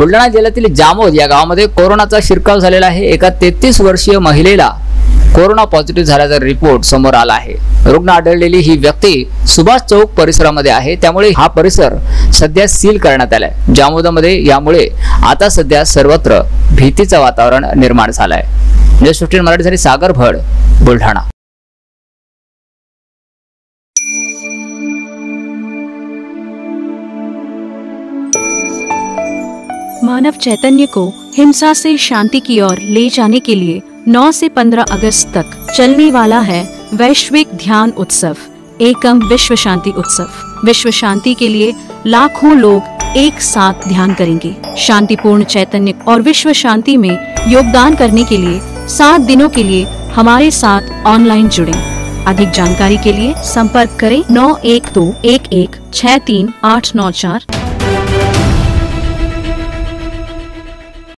बुलढाणा जिल्ह्यातील जामोद या गावामध्ये कोरोनाचा शिरकाव झालेला आहे. एका तेहतीस वर्षीय महिलेला कोरोना पॉझिटिव्ह झाल्याचा रिपोर्ट समोर आला आहे. रुग्ण आढळलेली ही व्यक्ती सुभाष चौक परिसरामध्ये आहे. त्यामुळे हा परिसर सध्या सील करण्यात आलाय. जामोदामध्ये यामुळे आता सध्या सर्वत्र भीतीचं वातावरण निर्माण झालंय. न्यूज फिफ्टीन मराठीसाठी सागर भड बुलढाणा. मानव चैतन्य को हिंसा से शांति की ओर ले जाने के लिए 9 से 15 अगस्त तक चलने वाला है वैश्विक ध्यान उत्सव, एकम विश्व शांति उत्सव। विश्व शांति के लिए लाखों लोग एक साथ ध्यान करेंगे। शांतिपूर्ण चैतन्य और विश्व शांति में योगदान करने के लिए सात दिनों के लिए हमारे साथ ऑनलाइन जुड़ें। अधिक जानकारी के लिए संपर्क करें नौ एक दो एक एक छः तीन आठ नौ चार।